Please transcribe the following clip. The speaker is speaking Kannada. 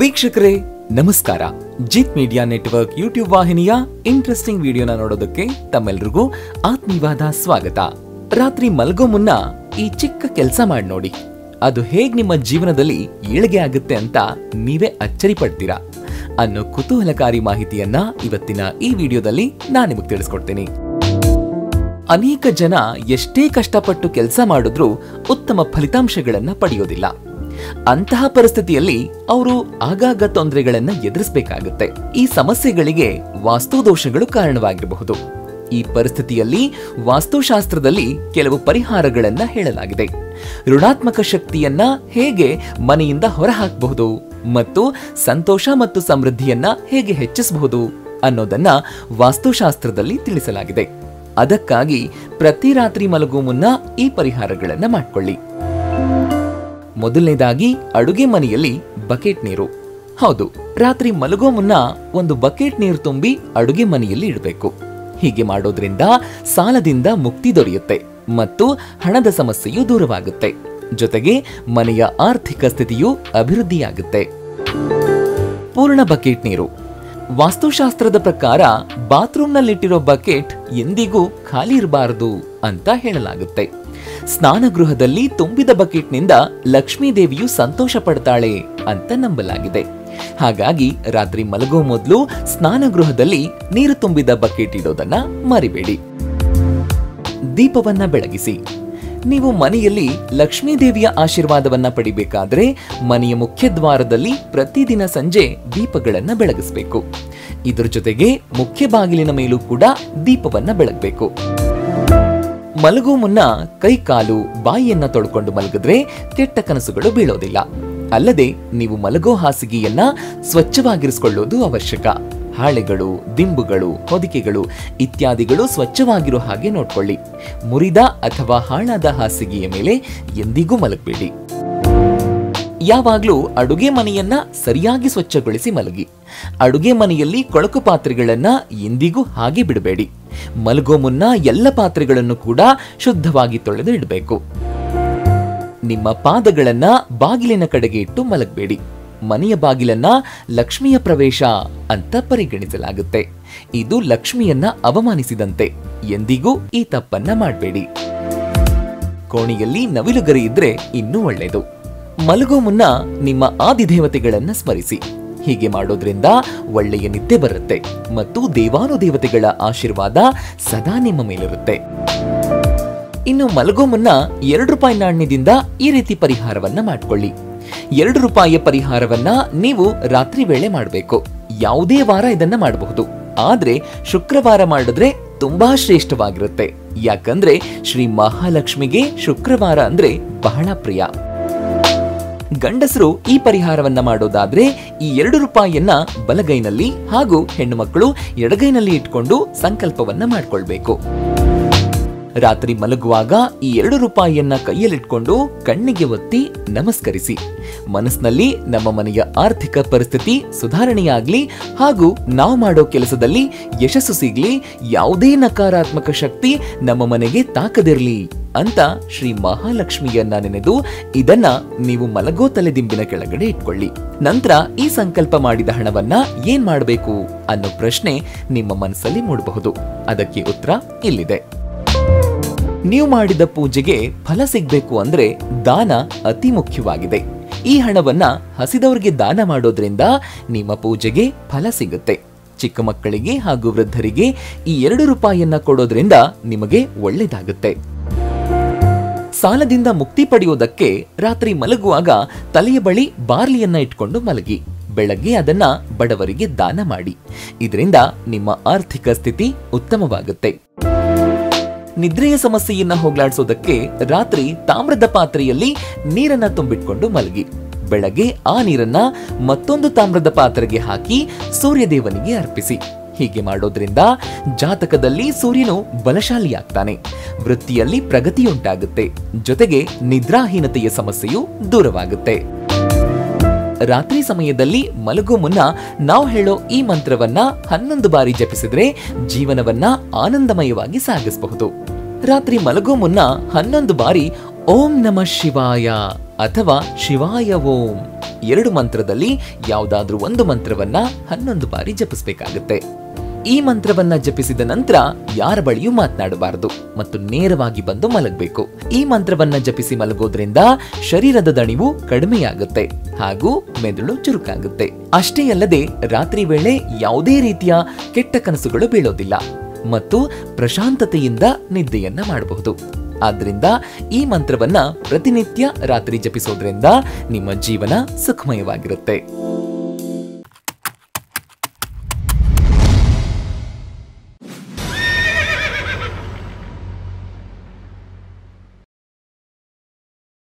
ವೀಕ್ಷಕರೇ, ನಮಸ್ಕಾರ. ಜಿತ್ ಮೀಡಿಯಾ ನೆಟ್ವರ್ಕ್ ಯೂಟ್ಯೂಬ್ ವಾಹಿನಿಯ ಇಂಟ್ರೆಸ್ಟಿಂಗ್ ವಿಡಿಯೋನ ನೋಡೋದಕ್ಕೆ ತಮ್ಮೆಲ್ರಿಗೂ ಆತ್ಮೀಯವಾದ ಸ್ವಾಗತ. ರಾತ್ರಿ ಮಲ್ಗೋ ಮುನ್ನ ಈ ಚಿಕ್ಕ ಕೆಲಸ ಮಾಡಿ ನೋಡಿ. ಅದು ಹೇಗ್ ನಿಮ್ಮ ಜೀವನದಲ್ಲಿ ಏಳಿಗೆ ಆಗುತ್ತೆ ಅಂತ ನೀವೇ ಅಚ್ಚರಿ ಪಡ್ತೀರಾ? ಅನ್ನೋ ಕುತೂಹಲಕಾರಿ ಮಾಹಿತಿಯನ್ನ ಇವತ್ತಿನ ಈ ವಿಡಿಯೋದಲ್ಲಿ ನಾನು ನಿಮಗೆ ತಿಳಿಸ್ಕೊಡ್ತೀನಿ. ಅನೇಕ ಜನ ಎಷ್ಟೇ ಕಷ್ಟಪಟ್ಟು ಕೆಲಸ ಮಾಡಿದ್ರೂ ಉತ್ತಮ ಫಲಿತಾಂಶಗಳನ್ನ ಪಡೆಯೋದಿಲ್ಲ. ಅಂತಹ ಪರಿಸ್ಥಿತಿಯಲ್ಲಿ ಅವರು ಆಗಾಗ ತೊಂದರೆಗಳನ್ನ ಎದುರಿಸಬೇಕಾಗುತ್ತೆ. ಈ ಸಮಸ್ಯೆಗಳಿಗೆ ವಾಸ್ತುದೋಷಗಳು ಕಾರಣವಾಗಿರಬಹುದು. ಈ ಪರಿಸ್ಥಿತಿಯಲ್ಲಿ ವಾಸ್ತುಶಾಸ್ತ್ರದಲ್ಲಿ ಕೆಲವು ಪರಿಹಾರಗಳನ್ನ ಹೇಳಲಾಗಿದೆ. ಋಣಾತ್ಮಕ ಶಕ್ತಿಯನ್ನ ಹೇಗೆ ಮನೆಯಿಂದ ಹೊರಹಾಕಬಹುದು ಮತ್ತು ಸಂತೋಷ ಮತ್ತು ಸಮೃದ್ಧಿಯನ್ನ ಹೇಗೆ ಹೆಚ್ಚಿಸಬಹುದು ಅನ್ನೋದನ್ನ ವಾಸ್ತುಶಾಸ್ತ್ರದಲ್ಲಿ ತಿಳಿಸಲಾಗಿದೆ. ಅದಕ್ಕಾಗಿ ಪ್ರತಿ ರಾತ್ರಿ ಮಲಗುವ ಮುನ್ನ ಈ ಪರಿಹಾರಗಳನ್ನ ಮಾಡ್ಕೊಳ್ಳಿ. ಮೊದಲನೇದಾಗಿ ಅಡುಗೆ ಮನೆಯಲ್ಲಿ ಬಕೆಟ್ ನೀರು. ಹೌದು, ರಾತ್ರಿ ಮಲಗೋ ಮುನ್ನ ಒಂದು ಬಕೆಟ್ ನೀರು ತುಂಬಿ ಅಡುಗೆ ಮನೆಯಲ್ಲಿ ಇಡಬೇಕು. ಹೀಗೆ ಮಾಡೋದ್ರಿಂದ ಸಾಲದಿಂದ ಮುಕ್ತಿ ದೊರೆಯುತ್ತೆ ಮತ್ತು ಹಣದ ಸಮಸ್ಯೆಯು ದೂರವಾಗುತ್ತೆ. ಜೊತೆಗೆ ಮನೆಯ ಆರ್ಥಿಕ ಸ್ಥಿತಿಯು ಅಭಿವೃದ್ಧಿಯಾಗುತ್ತೆ. ಪೂರ್ಣ ಬಕೆಟ್ ನೀರು. ವಾಸ್ತುಶಾಸ್ತ್ರದ ಪ್ರಕಾರ ಬಾತ್ರೂಮ್ನಲ್ಲಿಟ್ಟಿರೋ ಬಕೆಟ್ ಎಂದಿಗೂ ಖಾಲಿ ಇರಬಾರದು ಅಂತ ಹೇಳಲಾಗುತ್ತೆ. ಸ್ನಾನಗೃಹದಲ್ಲಿ ತುಂಬಿದ ಬಕೆಟ್ನಿಂದ ಲಕ್ಷ್ಮೀದೇವಿಯು ಸಂತೋಷ ಪಡ್ತಾಳೆ ಅಂತ ನಂಬಲಾಗಿದೆ. ಹಾಗಾಗಿ ರಾತ್ರಿ ಮಲಗೋ ಮೊದಲು ಸ್ನಾನಗೃಹದಲ್ಲಿ ನೀರು ತುಂಬಿದ ಬಕೆಟ್ ಇಡೋದನ್ನ ಮರಿಬೇಡಿ. ದೀಪವನ್ನ ಬೆಳಗಿಸಿ. ನೀವು ಮನೆಯಲ್ಲಿ ಲಕ್ಷ್ಮೀ ದೇವಿಯ ಆಶೀರ್ವಾದವನ್ನ ಪಡಿಬೇಕಾದ್ರೆ ಮನೆಯ ಮುಖ್ಯ ದ್ವಾರದಲ್ಲಿ ಪ್ರತಿದಿನ ಸಂಜೆ ದೀಪಗಳನ್ನ ಬೆಳಗಿಸಬೇಕು. ಇದರ ಜೊತೆಗೆ ಮುಖ್ಯ ಬಾಗಿಲಿನ ಮೇಲೂ ಕೂಡ ದೀಪವನ್ನ ಬೆಳಗಬೇಕು. ಮಲಗೋ ಮುನ್ನ ಕೈ ಕಾಲು ಬಾಯಿಯನ್ನ ತೊಳ್ಕೊಂಡು ಮಲಗಿದ್ರೆ ಕೆಟ್ಟ ಕನಸುಗಳು ಬೀಳೋದಿಲ್ಲ. ಅಲ್ಲದೆ ನೀವು ಮಲಗೋ ಹಾಸಿಗೆಯನ್ನ ಸ್ವಚ್ಛವಾಗಿರಿಸಿಕೊಳ್ಳೋದು ಅವಶ್ಯಕ. ಹಾಳೆಗಳು, ದಿಂಬುಗಳು, ಹೊದಿಕೆಗಳು ಇತ್ಯಾದಿಗಳು ಸ್ವಚ್ಛವಾಗಿರೋ ಹಾಗೆ ನೋಡ್ಕೊಳ್ಳಿ. ಮುರಿದ ಅಥವಾ ಹಾಳಾದ ಹಾಸಿಗೆಯ ಮೇಲೆ ಎಂದಿಗೂ ಮಲಗಬೇಡಿ. ಯಾವಾಗಲೂ ಅಡುಗೆ ಮನೆಯನ್ನ ಸರಿಯಾಗಿ ಸ್ವಚ್ಛಗೊಳಿಸಿ ಮಲಗಿ. ಅಡುಗೆ ಮನೆಯಲ್ಲಿ ಕೊಳಕು ಪಾತ್ರೆಗಳನ್ನ ಎಂದಿಗೂ ಹಾಗೆ ಬಿಡಬೇಡಿ. ಮಲಗೋ ಮುನ್ನ ಎಲ್ಲ ಪಾತ್ರೆಗಳನ್ನು ಕೂಡ ಶುದ್ಧವಾಗಿ ತೊಳೆದು ಇಡಬೇಕು. ನಿಮ್ಮ ಪಾದಗಳನ್ನ ಬಾಗಿಲಿನ ಕಡೆಗೆ ಇಟ್ಟು ಮಲಗಬೇಡಿ. ಮನೆಯ ಬಾಗಿಲನ್ನ ಲಕ್ಷ್ಮಿಯ ಪ್ರವೇಶ ಅಂತ ಪರಿಗಣಿಸಲಾಗುತ್ತೆ. ಇದು ಲಕ್ಷ್ಮಿಯನ್ನ ಅವಮಾನಿಸಿದಂತೆ. ಎಂದಿಗೂ ಈ ತಪ್ಪನ್ನ ಮಾಡಬೇಡಿ. ಕೋಣೆಯಲ್ಲಿ ನವಿಲುಗರಿ ಇದ್ರೆ ಇನ್ನೂ ಒಳ್ಳೆಯದು ಮಲಗೋ ಮುನ್ನ ನಿಮ್ಮ ಆದಿದೇವತೆಗಳನ್ನ ಸ್ಮರಿಸಿ. ಹೀಗೆ ಮಾಡೋದ್ರಿಂದ ಒಳ್ಳೆಯ ನಿದ್ದೆ ಬರುತ್ತೆ. ಮತ್ತು ದೇವಾನುದೇವತೆಗಳ ಆಶೀರ್ವಾದ ಸದಾ ನಿಮ್ಮ ಮೇಲಿರುತ್ತೆ. ಇನ್ನು ಮಲಗೋ ಮುನ್ನ ಎರಡು ರೂಪಾಯಿ ನಾಣ್ಯದಿಂದ ಈ ರೀತಿ ಪರಿಹಾರವನ್ನ ಮಾಡ್ಕೊಳ್ಳಿ. ಎರಡು ರೂಪಾಯಿಯ ಪರಿಹಾರವನ್ನ ನೀವು ರಾತ್ರಿ ವೇಳೆ ಮಾಡಬೇಕು. ಯಾವುದೇ ವಾರ ಇದನ್ನ ಮಾಡಬಹುದು. ಆದ್ರೆ ಶುಕ್ರವಾರ ಮಾಡಿದ್ರೆ ತುಂಬಾ ಶ್ರೇಷ್ಠವಾಗಿರುತ್ತೆ. ಯಾಕಂದ್ರೆ ಶ್ರೀ ಮಹಾಲಕ್ಷ್ಮಿಗೆ ಶುಕ್ರವಾರ ಅಂದ್ರೆ ಬಹಳ ಪ್ರಿಯ. ಗಂಡಸರು ಈ ಪರಿಹಾರವನ್ನ ಮಾಡೋದಾದ್ರೆ ಈ ಎರಡು ರೂಪಾಯಿಯನ್ನ ಬಲಗೈನಲ್ಲಿ ಹಾಗೂ ಹೆಣ್ಣು ಮಕ್ಕಳು ಎಡಗೈನಲ್ಲಿ ಇಟ್ಕೊಂಡು ಸಂಕಲ್ಪವನ್ನ ಮಾಡ್ಕೊಳ್ಬೇಕು. ರಾತ್ರಿ ಮಲಗುವಾಗ ಈ ಎರಡು ರೂಪಾಯಿಯನ್ನ ಕೈಯಲ್ಲಿಟ್ಕೊಂಡು ಕಣ್ಣಿಗೆ ಒತ್ತಿ ನಮಸ್ಕರಿಸಿ. ಮನಸ್ಸಿನಲ್ಲಿ ನಮ್ಮ ಮನೆಯ ಆರ್ಥಿಕ ಪರಿಸ್ಥಿತಿ ಸುಧಾರಣೆಯಾಗ್ಲಿ ಹಾಗೂ ನಾವು ಮಾಡೋ ಕೆಲಸದಲ್ಲಿ ಯಶಸ್ಸು ಸಿಗ್ಲಿ, ಯಾವುದೇ ನಕಾರಾತ್ಮಕ ಶಕ್ತಿ ನಮ್ಮ ಮನೆಗೆ ತಾಕದಿರಲಿ ಅಂತ ಶ್ರೀ ಮಹಾಲಕ್ಷ್ಮಿಯನ್ನ ನೆನೆದು ಇದನ್ನ ನೀವು ಮಲಗೋ ತಲೆದಿಂಬಿನ ಕೆಳಗಡೆ ಇಟ್ಕೊಳ್ಳಿ. ನಂತರ ಈ ಸಂಕಲ್ಪ ಮಾಡಿದ ಹಣವನ್ನ ಏನ್ ಮಾಡಬೇಕು ಅನ್ನೋ ಪ್ರಶ್ನೆ ನಿಮ್ಮ ಮನಸ್ಸಲ್ಲಿ ಮೂಡಬಹುದು. ಅದಕ್ಕೆ ಉತ್ತರ ಇಲ್ಲಿದೆ. ನೀವು ಮಾಡಿದ ಪೂಜೆಗೆ ಫಲ ಸಿಗಬೇಕು ಅಂದ್ರೆ ದಾನ ಅತಿ ಮುಖ್ಯವಾಗಿದೆ. ಈ ಹಣವನ್ನ ಹಸಿದವರಿಗೆ ದಾನ ಮಾಡೋದ್ರಿಂದ ನಿಮ್ಮ ಪೂಜೆಗೆ ಫಲ ಸಿಗುತ್ತೆ. ಚಿಕ್ಕ ಮಕ್ಕಳಿಗೆ ಹಾಗೂ ವೃದ್ಧರಿಗೆ ಈ ಎರಡು ರೂಪಾಯಿಯನ್ನ ಕೊಡೋದ್ರಿಂದ ನಿಮಗೆ ಒಳ್ಳೇದಾಗುತ್ತೆ. ಸಾಲದಿಂದ ಮುಕ್ತಿ ಪಡೆಯೋದಕ್ಕೆ ರಾತ್ರಿ ಮಲಗುವಾಗ ತಲೆಯ ಬಳಿ ಬಾರ್ಲಿಯನ್ನ ಇಟ್ಕೊಂಡು ಮಲಗಿ. ಬೆಳಗ್ಗೆ ಅದನ್ನ ಬಡವರಿಗೆ ದಾನ ಮಾಡಿ. ಇದರಿಂದ ನಿಮ್ಮ ಆರ್ಥಿಕ ಸ್ಥಿತಿ ಉತ್ತಮವಾಗುತ್ತೆ. ನಿದ್ರೆಯ ಸಮಸ್ಯೆಯನ್ನ ಹೋಗ್ಲಾಡಿಸೋದಕ್ಕೆ ರಾತ್ರಿ ತಾಮ್ರದ ಪಾತ್ರೆಯಲ್ಲಿ ನೀರನ್ನ ತುಂಬಿಟ್ಕೊಂಡು ಮಲಗಿ. ಬೆಳಗ್ಗೆ ಆ ನೀರನ್ನ ಮತ್ತೊಂದು ತಾಮ್ರದ ಪಾತ್ರೆಗೆ ಹಾಕಿ ಸೂರ್ಯದೇವನಿಗೆ ಅರ್ಪಿಸಿ. ಹೀಗೆ ಮಾಡೋದ್ರಿಂದ ಜಾತಕದಲ್ಲಿ ಸೂರ್ಯನು ಬಲಶಾಲಿಯಾಗ್ತಾನೆ. ವೃತ್ತಿಯಲ್ಲಿ ಪ್ರಗತಿಯುಂಟಾಗುತ್ತೆ. ಜೊತೆಗೆ ನಿದ್ರಾಹೀನತೆಯ ಸಮಸ್ಯೆಯು ದೂರವಾಗುತ್ತೆ. ರಾತ್ರಿ ಸಮಯದಲ್ಲಿ ಮಲಗೋ ಮುನ್ನ ನಾವು ಹೇಳೋ ಈ ಮಂತ್ರವನ್ನ ಹನ್ನೊಂದು ಬಾರಿ ಜಪಿಸಿದ್ರೆ ಜೀವನವನ್ನ ಆನಂದಮಯವಾಗಿ ಸಾಗಿಸಬಹುದು. ರಾತ್ರಿ ಮಲಗೋ ಮುನ್ನ ಹನ್ನೊಂದು ಬಾರಿ ಓಂ ನಮ ಶಿವಾಯ ಅಥವಾ ಶಿವಾಯ ಓಂ ಎರಡು ಮಂತ್ರದಲ್ಲಿ ಯಾವುದಾದ್ರೂ ಒಂದು ಮಂತ್ರವನ್ನ ಹನ್ನೊಂದು ಬಾರಿ ಜಪಿಸಬೇಕಾಗುತ್ತೆ. ಈ ಮಂತ್ರವನ್ನ ಜಪಿಸಿದ ನಂತರ ಯಾರ ಬಳಿಯೂ ಮಾತನಾಡಬಾರದು ಮತ್ತು ನೇರವಾಗಿ ಬಂದು ಮಲಗಬೇಕು. ಈ ಮಂತ್ರವನ್ನ ಜಪಿಸಿ ಮಲಗೋದ್ರಿಂದ ಶರೀರದ ದಣಿವು ಕಡಿಮೆಯಾಗುತ್ತೆ ಹಾಗೂ ಮೆದುಳು ಚುರುಕಾಗುತ್ತೆ. ಅಷ್ಟೇ ಅಲ್ಲದೆ ರಾತ್ರಿ ವೇಳೆ ಯಾವುದೇ ರೀತಿಯ ಕೆಟ್ಟ ಕನಸುಗಳು ಬೀಳೋದಿಲ್ಲ ಮತ್ತು ಪ್ರಶಾಂತತೆಯಿಂದ ನಿದ್ದೆಯನ್ನ ಮಾಡಬಹುದು. ಆದ್ರಿಂದ ಈ ಮಂತ್ರವನ್ನ ಪ್ರತಿನಿತ್ಯ ರಾತ್ರಿ ಜಪಿಸೋದ್ರಿಂದ ನಿಮ್ಮ ಜೀವನ ಸುಖಮಯವಾಗಿರುತ್ತೆ.